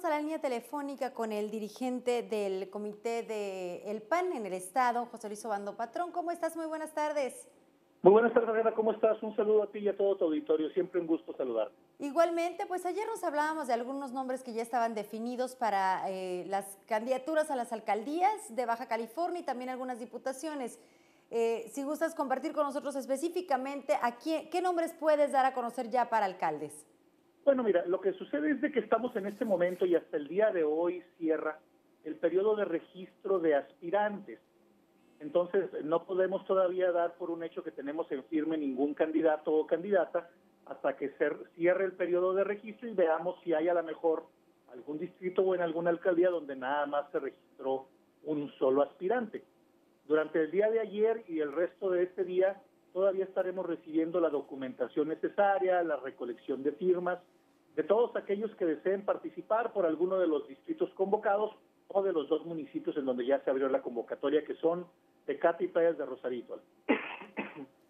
vamos a la línea telefónica con el dirigente del comité del el PAN en el Estado, José Luis Obando Patrón. ¿Cómo estás? Muy buenas tardes. Muy buenas tardes, Adriana. ¿Cómo estás? Un saludo a ti y a todo tu auditorio. Siempre un gusto saludar. Igualmente, pues ayer nos hablábamos de algunos nombres que ya estaban definidos para eh, las candidaturas a las alcaldías de Baja California y también algunas diputaciones. Eh, si gustas compartir con nosotros específicamente, ¿a quién, ¿qué nombres puedes dar a conocer ya para alcaldes? Bueno, mira, lo que sucede es de que estamos en este momento y hasta el día de hoy cierra el periodo de registro de aspirantes. Entonces, no podemos todavía dar por un hecho que tenemos en firme ningún candidato o candidata hasta que cierre el periodo de registro y veamos si hay a lo mejor algún distrito o en alguna alcaldía donde nada más se registró un solo aspirante. Durante el día de ayer y el resto de este día todavía estaremos recibiendo la documentación necesaria, la recolección de firmas de todos aquellos que deseen participar por alguno de los distritos convocados o de los dos municipios en donde ya se abrió la convocatoria, que son Tecate y Playas de Rosarito.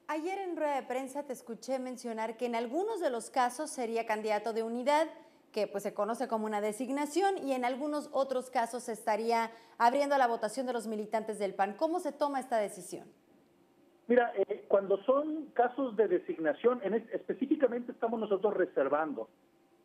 Ayer en rueda de prensa te escuché mencionar que en algunos de los casos sería candidato de unidad, que pues se conoce como una designación, y en algunos otros casos se estaría abriendo la votación de los militantes del PAN. ¿Cómo se toma esta decisión? Mira, eh, cuando son casos de designación, en específicamente estamos nosotros reservando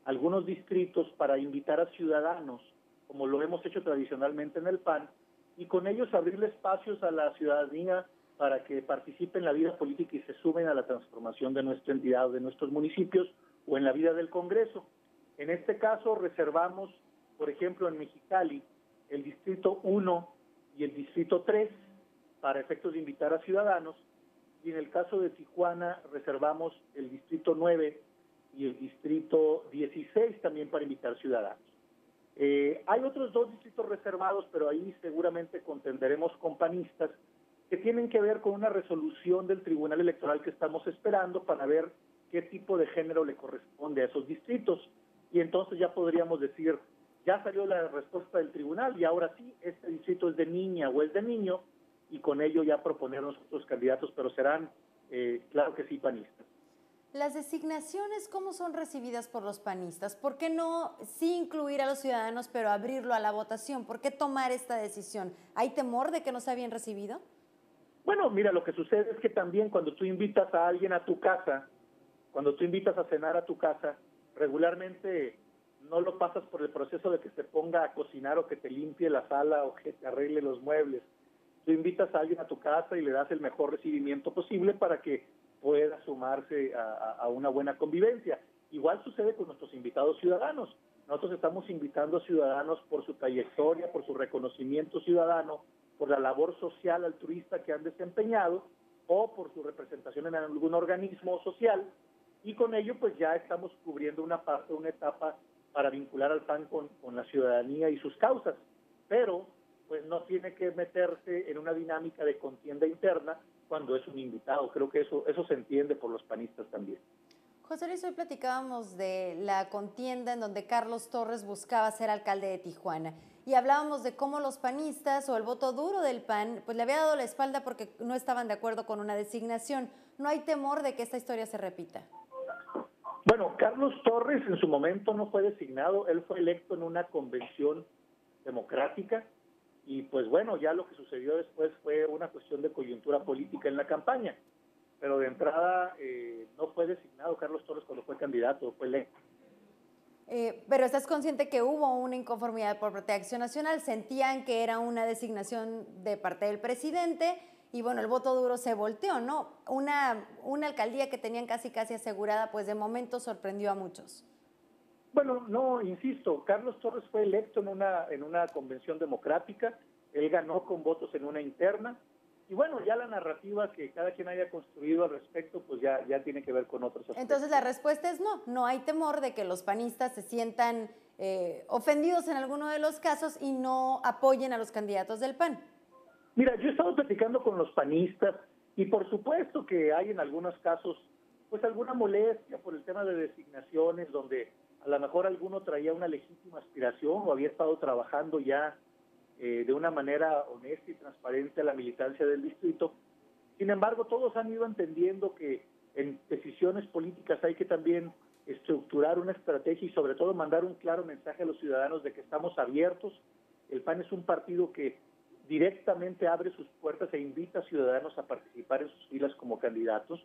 algunos distritos para invitar a ciudadanos, como lo hemos hecho tradicionalmente en el PAN, y con ellos abrirle espacios a la ciudadanía para que participe en la vida política y se sumen a la transformación de nuestra entidad de nuestros municipios o en la vida del Congreso. En este caso reservamos, por ejemplo, en Mexicali, el distrito 1 y el distrito 3 para efectos de invitar a ciudadanos y en el caso de Tijuana reservamos el distrito 9 y el distrito 16 también para invitar ciudadanos. Eh, hay otros dos distritos reservados, pero ahí seguramente contenderemos con panistas que tienen que ver con una resolución del Tribunal Electoral que estamos esperando para ver qué tipo de género le corresponde a esos distritos. Y entonces ya podríamos decir, ya salió la respuesta del tribunal y ahora sí, este distrito es de niña o es de niño, y con ello ya proponer nosotros candidatos, pero serán, eh, claro que sí, panistas. Las designaciones, ¿cómo son recibidas por los panistas? ¿Por qué no sí incluir a los ciudadanos, pero abrirlo a la votación? ¿Por qué tomar esta decisión? ¿Hay temor de que no sea bien recibido? Bueno, mira, lo que sucede es que también cuando tú invitas a alguien a tu casa, cuando tú invitas a cenar a tu casa, regularmente no lo pasas por el proceso de que se ponga a cocinar o que te limpie la sala o que te arregle los muebles tú invitas a alguien a tu casa y le das el mejor recibimiento posible para que pueda sumarse a, una buena convivencia. Igual sucede con nuestros invitados ciudadanos. Nosotros estamos invitando a ciudadanos por su trayectoria, por su reconocimiento ciudadano, por la labor social altruista que han desempeñado o por su representación en algún organismo social y con ello pues ya estamos cubriendo una parte, una etapa para vincular al PAN con, con la ciudadanía y sus causas. Pero pues no tiene que meterse en una dinámica de contienda interna cuando es un invitado. Creo que eso, eso se entiende por los panistas también. José Luis, hoy platicábamos de la contienda en donde Carlos Torres buscaba ser alcalde de Tijuana y hablábamos de cómo los panistas o el voto duro del PAN pues le había dado la espalda porque no estaban de acuerdo con una designación. ¿No hay temor de que esta historia se repita? Bueno, Carlos Torres en su momento no fue designado, él fue electo en una convención democrática y pues bueno, ya lo que sucedió después fue una cuestión de coyuntura política en la campaña. Pero de entrada eh, no fue designado Carlos Torres cuando fue candidato, fue electo. Eh, pero estás consciente que hubo una inconformidad por parte de Acción Nacional, sentían que era una designación de parte del presidente y bueno, el voto duro se volteó, ¿no? Una, una alcaldía que tenían casi casi asegurada, pues de momento sorprendió a muchos. Bueno, no, insisto, Carlos Torres fue electo en una, en una convención democrática, él ganó con votos en una interna, y bueno, ya la narrativa que cada quien haya construido al respecto, pues ya, ya tiene que ver con otros aspectos. Entonces la respuesta es no, no hay temor de que los panistas se sientan eh, ofendidos en alguno de los casos y no apoyen a los candidatos del PAN. Mira, yo he estado platicando con los panistas y por supuesto que hay en algunos casos pues alguna molestia por el tema de designaciones donde a lo mejor alguno traía una legítima aspiración o había estado trabajando ya eh, de una manera honesta y transparente a la militancia del distrito. Sin embargo, todos han ido entendiendo que en decisiones políticas hay que también estructurar una estrategia y sobre todo mandar un claro mensaje a los ciudadanos de que estamos abiertos. El PAN es un partido que directamente abre sus puertas e invita a ciudadanos a participar en sus filas como candidatos.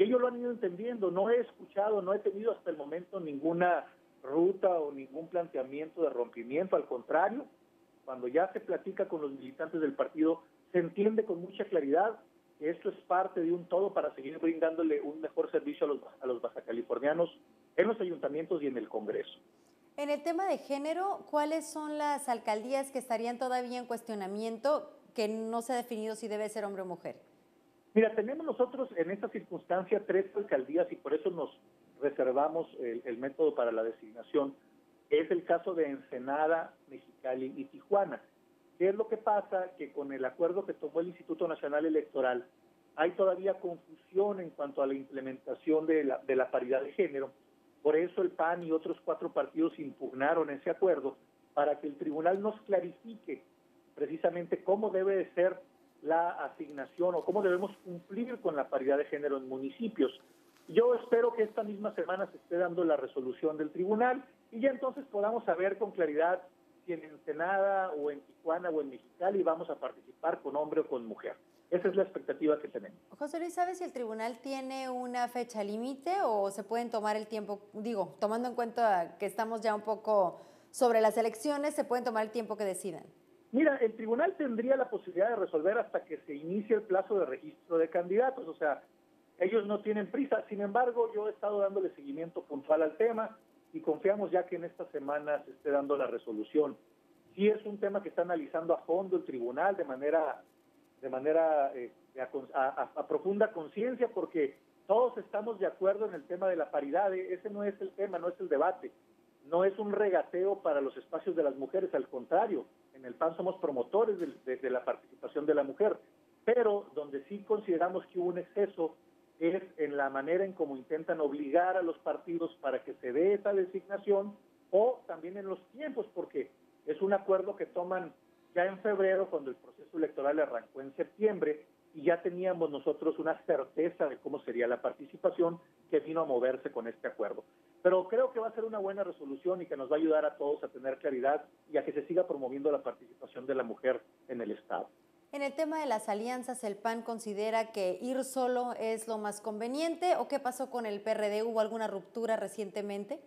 Y ellos lo han ido entendiendo. No he escuchado, no he tenido hasta el momento ninguna ruta o ningún planteamiento de rompimiento. Al contrario, cuando ya se platica con los militantes del partido, se entiende con mucha claridad que esto es parte de un todo para seguir brindándole un mejor servicio a los, a los bajacalifornianos en los ayuntamientos y en el Congreso. En el tema de género, ¿cuáles son las alcaldías que estarían todavía en cuestionamiento que no se ha definido si debe ser hombre o mujer? Mira, tenemos nosotros en esta circunstancia tres alcaldías y por eso nos reservamos el, el método para la designación. Es el caso de Ensenada, Mexicali y Tijuana. ¿Qué es lo que pasa? Que con el acuerdo que tomó el Instituto Nacional Electoral hay todavía confusión en cuanto a la implementación de la, de la paridad de género. Por eso el PAN y otros cuatro partidos impugnaron ese acuerdo para que el tribunal nos clarifique precisamente cómo debe de ser la asignación o cómo debemos cumplir con la paridad de género en municipios. Yo espero que esta misma semana se esté dando la resolución del tribunal y ya entonces podamos saber con claridad si en Ensenada o en Tijuana o en Mexicali vamos a participar con hombre o con mujer. Esa es la expectativa que tenemos. José Luis, ¿sabes si el tribunal tiene una fecha límite o se pueden tomar el tiempo? Digo, tomando en cuenta que estamos ya un poco sobre las elecciones, ¿se pueden tomar el tiempo que decidan? Mira, el tribunal tendría la posibilidad de resolver hasta que se inicie el plazo de registro de candidatos, o sea, ellos no tienen prisa. Sin embargo, yo he estado dándole seguimiento puntual al tema y confiamos ya que en esta semana se esté dando la resolución. Sí es un tema que está analizando a fondo el tribunal de manera, de manera eh, a, a, profunda conciencia porque todos estamos de acuerdo en el tema de la paridad. Eh, ese no es el tema, no es el debate. No es un regateo para los espacios de las mujeres, al contrario. En el PAN somos promotores de, la participación de la mujer. Pero donde sí consideramos que hubo un exceso es en la manera en cómo intentan obligar a los partidos para que se dé esa designación o también en los tiempos, porque es un acuerdo que toman ya en febrero, cuando el proceso electoral arrancó en septiembre, y ya teníamos nosotros una certeza de cómo sería la participación que vino a moverse con este acuerdo. Pero creo que va a ser una buena resolución y que nos va a ayudar a todos a tener claridad y a que se siga promoviendo la participación de la mujer en el Estado. En el tema de las alianzas, ¿el PAN considera que ir solo es lo más conveniente o qué pasó con el PRD? ¿Hubo alguna ruptura recientemente?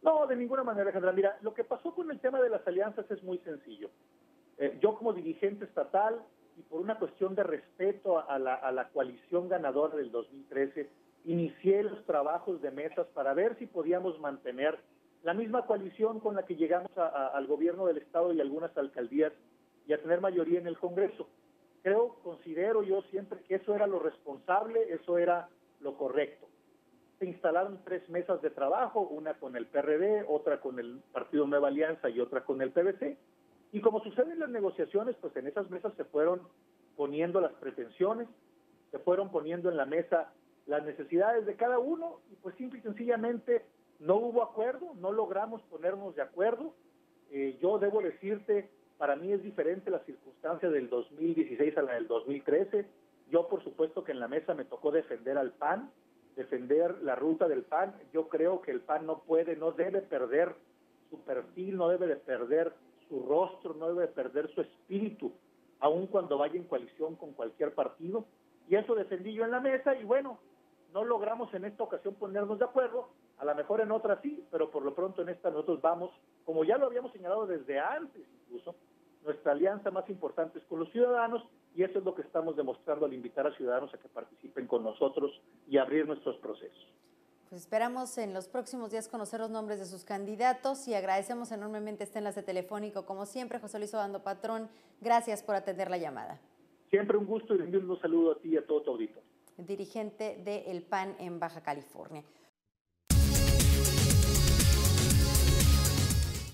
No, de ninguna manera, Alejandra. Mira, lo que pasó con el tema de las alianzas es muy sencillo. Eh, yo como dirigente estatal y por una cuestión de respeto a la, a la coalición ganadora del 2013, inicié los trabajos de mesas para ver si podíamos mantener la misma coalición con la que llegamos a, a, al gobierno del Estado y algunas alcaldías y a tener mayoría en el Congreso. Creo, considero yo siempre que eso era lo responsable, eso era lo correcto. Se instalaron tres mesas de trabajo, una con el PRD, otra con el Partido Nueva Alianza y otra con el PBC. Y como sucede en las negociaciones, pues en esas mesas se fueron poniendo las pretensiones, se fueron poniendo en la mesa las necesidades de cada uno y pues simple y sencillamente no hubo acuerdo, no logramos ponernos de acuerdo. Eh, yo debo decirte para mí es diferente la circunstancia del 2016 a la del 2013. Yo, por supuesto, que en la mesa me tocó defender al PAN, defender la ruta del PAN. Yo creo que el PAN no puede, no debe perder su perfil, no debe de perder su rostro, no debe de perder su espíritu, aun cuando vaya en coalición con cualquier partido. Y eso defendí yo en la mesa y bueno, no logramos en esta ocasión ponernos de acuerdo, a lo mejor en otra sí, pero por lo pronto en esta nosotros vamos, como ya lo habíamos señalado desde antes incluso, nuestra alianza más importante es con los ciudadanos y eso es lo que estamos demostrando al invitar a ciudadanos a que participen con nosotros y abrir nuestros procesos. Pues esperamos en los próximos días conocer los nombres de sus candidatos y agradecemos enormemente este enlace telefónico. Como siempre, José Luis Obando Patrón, gracias por atender la llamada. Siempre un gusto y un saludo a ti y a todo tu auditorio. Dirigente del PAN en Baja California.